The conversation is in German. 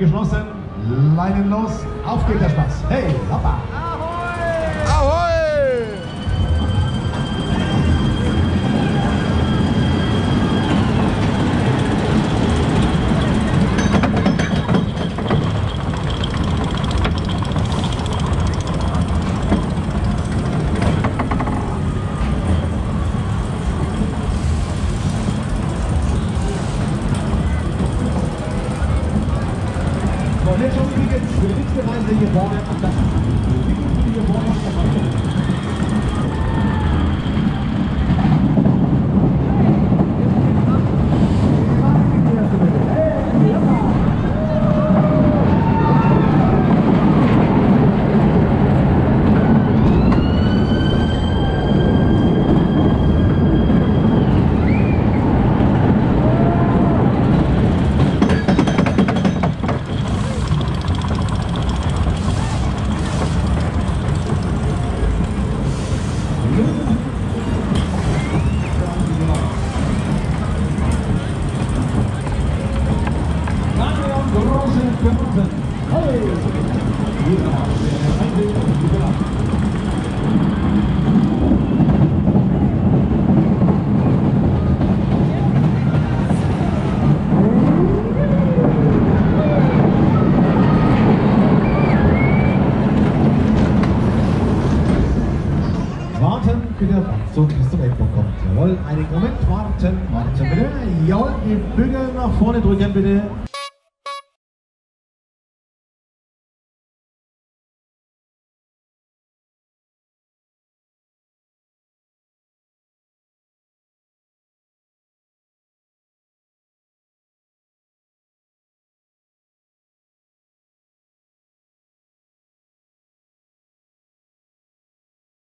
geschlossen. Leinen los. Auf geht der Spaß. Hey, hoppa. Ahoi! So, jetzt schon übrigens für die nächste Reise hier vorne an das 2015. Hey! Jeder ein Bild auf bitte so bis zum Endpunkt kommt. Jawohl, einen Moment warten, warten bitte. Jawohl, die Bügel nach vorne drücken bitte.